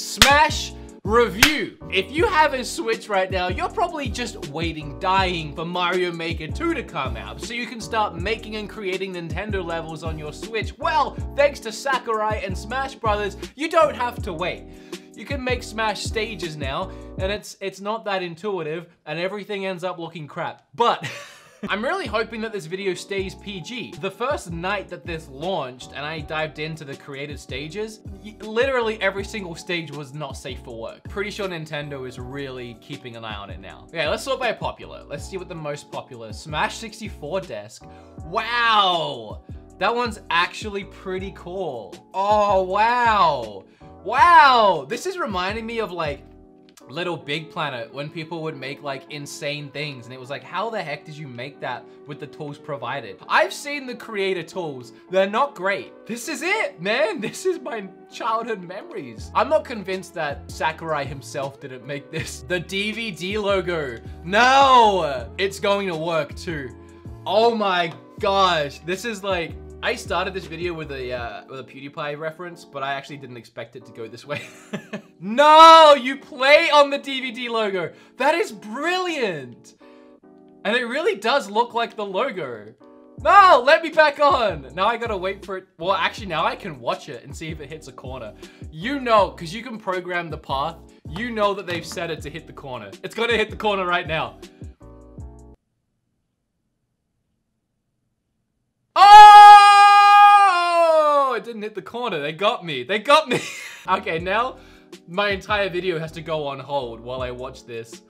Smash review. If you have a Switch right now, you're probably just waiting, dying for Mario Maker 2 to come out so you can start making and creating Nintendo levels on your Switch. Well, thanks to Sakurai and Smash Brothers, you don't have to wait. You can make Smash stages now, and it's it's not that intuitive, and everything ends up looking crap. But I'm really hoping that this video stays PG. The first night that this launched and I dived into the creative stages, literally every single stage was not safe for work. Pretty sure Nintendo is really keeping an eye on it now. Okay, let's sort by popular. Let's see what the most popular. Smash 64 desk. Wow! That one's actually pretty cool. Oh, wow. Wow! This is reminding me of like Little Big Planet when people would make like insane things and it was like how the heck did you make that with the tools provided? I've seen the creator tools. They're not great. This is it man. This is my childhood memories. I'm not convinced that Sakurai himself didn't make this. The DVD logo. No! It's going to work too. Oh my gosh. This is like I started this video with a uh, with a PewDiePie reference, but I actually didn't expect it to go this way. no, you play on the DVD logo. That is brilliant. And it really does look like the logo. No, let me back on. Now I gotta wait for it. Well, actually now I can watch it and see if it hits a corner. You know, because you can program the path, you know that they've set it to hit the corner. It's gonna hit the corner right now. Oh, it didn't hit the corner. They got me. They got me. okay, now my entire video has to go on hold while I watch this.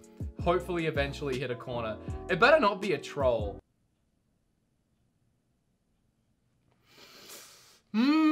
Hopefully eventually hit a corner. It better not be a troll. Mmm.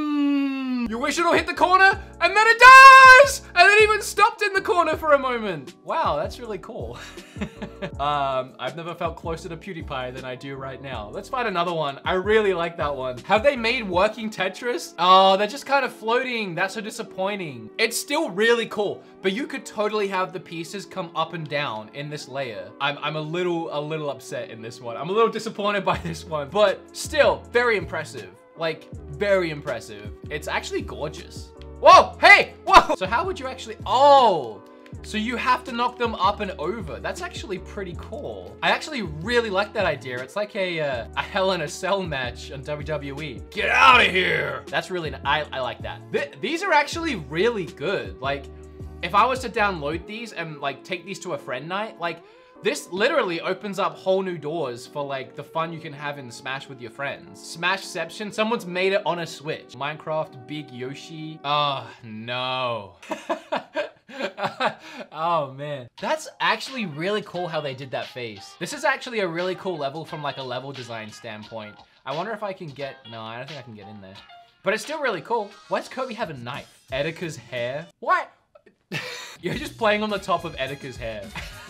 You wish it'll hit the corner? And then it does! And then even stopped in the corner for a moment. Wow, that's really cool. um, I've never felt closer to PewDiePie than I do right now. Let's find another one. I really like that one. Have they made working Tetris? Oh, they're just kind of floating. That's so disappointing. It's still really cool, but you could totally have the pieces come up and down in this layer. I'm, I'm a little, a little upset in this one. I'm a little disappointed by this one, but still very impressive. Like, very impressive. It's actually gorgeous. Whoa, hey, whoa. So how would you actually, oh, so you have to knock them up and over. That's actually pretty cool. I actually really like that idea. It's like a, uh, a Hell in a Cell match on WWE. Get out of here. That's really, I, I like that. Th these are actually really good. Like, if I was to download these and like take these to a friend night, like this literally opens up whole new doors for like the fun you can have in Smash with your friends. Smashception, someone's made it on a Switch. Minecraft Big Yoshi. Oh, no. oh man. That's actually really cool how they did that face. This is actually a really cool level from like a level design standpoint. I wonder if I can get, no, I don't think I can get in there. But it's still really cool. Why does Kirby have a knife? Etika's hair? What? You're just playing on the top of Etika's hair.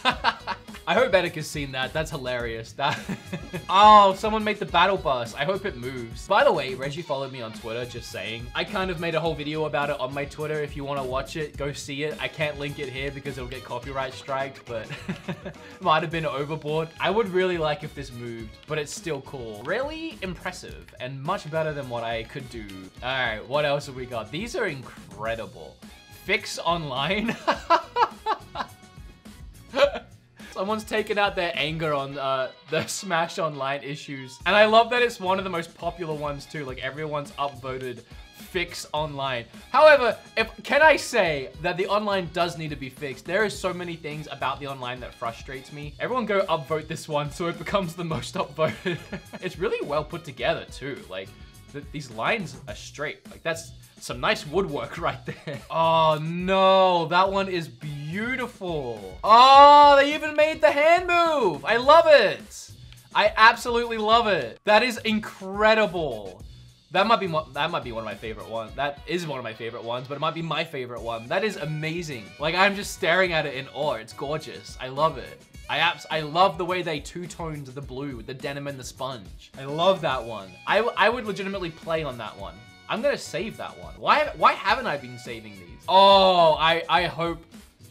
I hope Etika has seen that. That's hilarious. That oh, someone made the battle bus. I hope it moves. By the way, Reggie followed me on Twitter, just saying. I kind of made a whole video about it on my Twitter. If you want to watch it, go see it. I can't link it here because it'll get copyright striked, but might have been overboard. I would really like if this moved, but it's still cool. Really impressive and much better than what I could do. All right, what else have we got? These are incredible. Fix online. Someone's taken out their anger on uh, the Smash Online issues. And I love that it's one of the most popular ones too. Like everyone's upvoted fix online. However, if can I say that the online does need to be fixed? There is so many things about the online that frustrates me. Everyone go upvote this one so it becomes the most upvoted. it's really well put together too. Like th these lines are straight. Like that's some nice woodwork right there. Oh no, that one is beautiful. Oh, they even made the hand move. I love it. I absolutely love it. That is incredible. That might be that might be one of my favorite ones. That is one of my favorite ones, but it might be my favorite one. That is amazing. Like I'm just staring at it in awe. It's gorgeous. I love it. I abs I love the way they two-toned the blue the denim and the sponge. I love that one. I, I would legitimately play on that one. I'm gonna save that one. Why why haven't I been saving these? Oh, I, I hope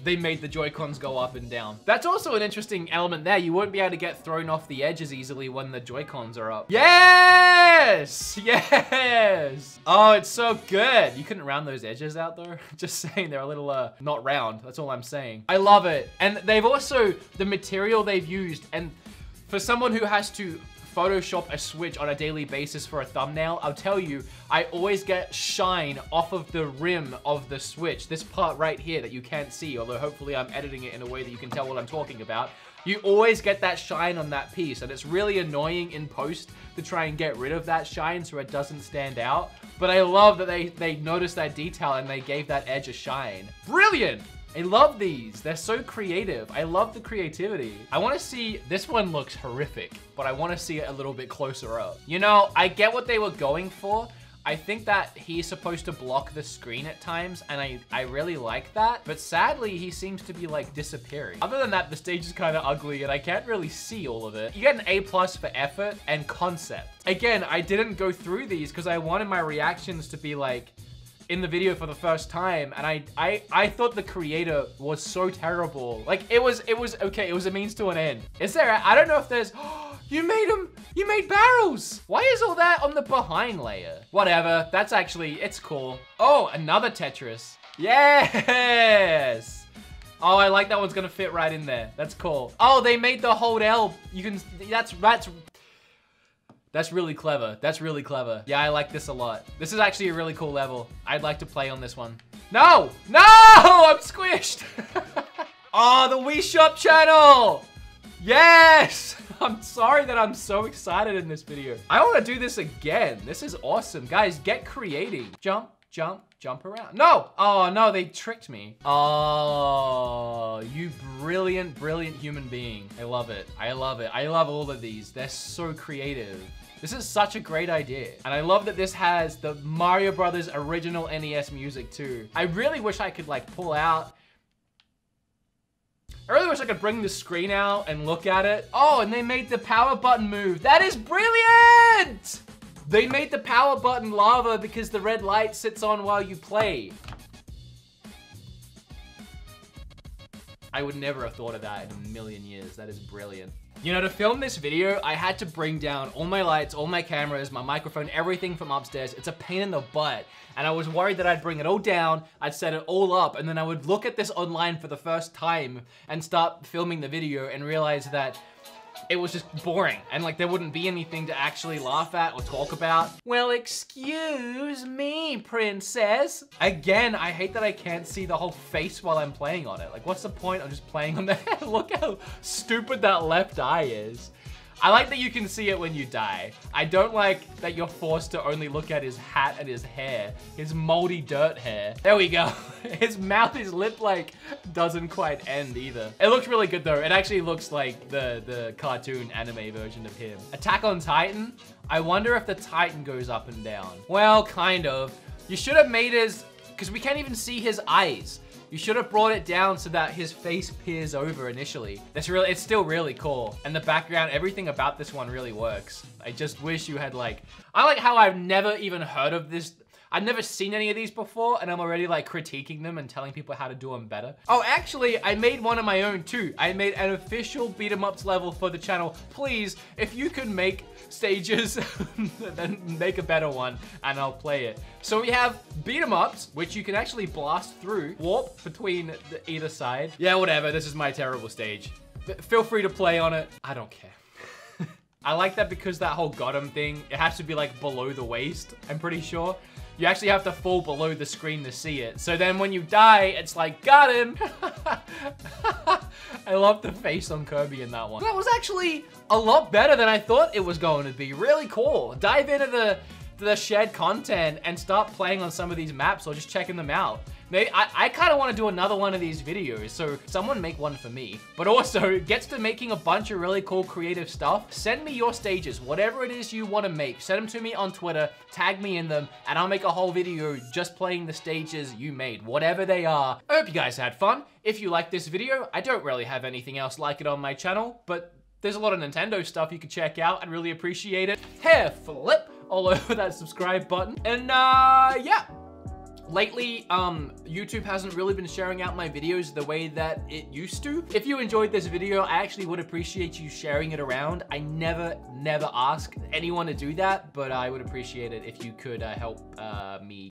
they made the Joy-Cons go up and down. That's also an interesting element there. You won't be able to get thrown off the edges easily when the Joy-Cons are up. Yes! Yes! Oh, it's so good. You couldn't round those edges out though. Just saying they're a little uh, not round. That's all I'm saying. I love it. And they've also, the material they've used and for someone who has to Photoshop a Switch on a daily basis for a thumbnail, I'll tell you, I always get shine off of the rim of the Switch. This part right here that you can't see, although hopefully I'm editing it in a way that you can tell what I'm talking about. You always get that shine on that piece, and it's really annoying in post to try and get rid of that shine so it doesn't stand out. But I love that they, they noticed that detail and they gave that edge a shine. Brilliant! I love these. They're so creative. I love the creativity. I want to see, this one looks horrific, but I want to see it a little bit closer up. You know, I get what they were going for. I think that he's supposed to block the screen at times, and I, I really like that. But sadly, he seems to be like disappearing. Other than that, the stage is kind of ugly and I can't really see all of it. You get an A plus for effort and concept. Again, I didn't go through these because I wanted my reactions to be like, in the video for the first time and I, I I thought the creator was so terrible. Like it was it was okay, it was a means to an end. Is there I don't know if there's you made them you made barrels. Why is all that on the behind layer? Whatever, that's actually it's cool. Oh, another Tetris. Yes! Oh, I like that one's gonna fit right in there. That's cool. Oh, they made the hold L. You can, that's, that's that's really clever. That's really clever. Yeah, I like this a lot. This is actually a really cool level. I'd like to play on this one. No! No! I'm squished! oh, the Wii Shop channel! Yes! I'm sorry that I'm so excited in this video. I want to do this again. This is awesome. Guys, get creating. Jump, jump, jump around. No! Oh, no, they tricked me. Oh, you brilliant, brilliant human being. I love it. I love it. I love all of these. They're so creative. This is such a great idea. And I love that this has the Mario Brothers original NES music too. I really wish I could like pull out I really wish I could bring the screen out and look at it. Oh, and they made the power button move. That is brilliant! They made the power button lava because the red light sits on while you play. I would never have thought of that in a million years. That is brilliant. You know, to film this video, I had to bring down all my lights, all my cameras, my microphone, everything from upstairs. It's a pain in the butt. And I was worried that I'd bring it all down, I'd set it all up, and then I would look at this online for the first time and start filming the video and realize that it was just boring and like there wouldn't be anything to actually laugh at or talk about. Well, excuse me, princess. Again, I hate that I can't see the whole face while I'm playing on it. Like what's the point of just playing on the head? Look how stupid that left eye is. I like that you can see it when you die. I don't like that you're forced to only look at his hat and his hair, his moldy dirt hair. There we go. his mouth, his lip like doesn't quite end either. It looks really good though. It actually looks like the, the cartoon anime version of him. Attack on Titan. I wonder if the Titan goes up and down. Well, kind of. You should have made his, because we can't even see his eyes. You should have brought it down so that his face peers over initially. That's really, it's still really cool. And the background, everything about this one really works. I just wish you had like, I like how I've never even heard of this I've never seen any of these before and I'm already like critiquing them and telling people how to do them better. Oh, actually, I made one of my own too. I made an official beat 'em ups level for the channel. Please, if you can make stages, then make a better one and I'll play it. So we have beat 'em ups, which you can actually blast through, warp between the, either side. Yeah, whatever, this is my terrible stage. Feel free to play on it. I don't care. I like that because that whole got him thing, it has to be like below the waist, I'm pretty sure. You actually have to fall below the screen to see it. So then when you die, it's like, got him! I love the face on Kirby in that one. That was actually a lot better than I thought it was going to be. Really cool. Dive into the, the shared content and start playing on some of these maps or just checking them out. Maybe, I, I kind of want to do another one of these videos, so someone make one for me. But also, gets to making a bunch of really cool creative stuff. Send me your stages, whatever it is you want to make. Send them to me on Twitter, tag me in them, and I'll make a whole video just playing the stages you made, whatever they are. I hope you guys had fun. If you liked this video, I don't really have anything else like it on my channel, but there's a lot of Nintendo stuff you can check out. I'd really appreciate it. Hair flip all over that subscribe button. And uh, yeah, lately, um, YouTube hasn't really been sharing out my videos the way that it used to. If you enjoyed this video, I actually would appreciate you sharing it around. I never, never ask anyone to do that, but I would appreciate it if you could uh, help uh, me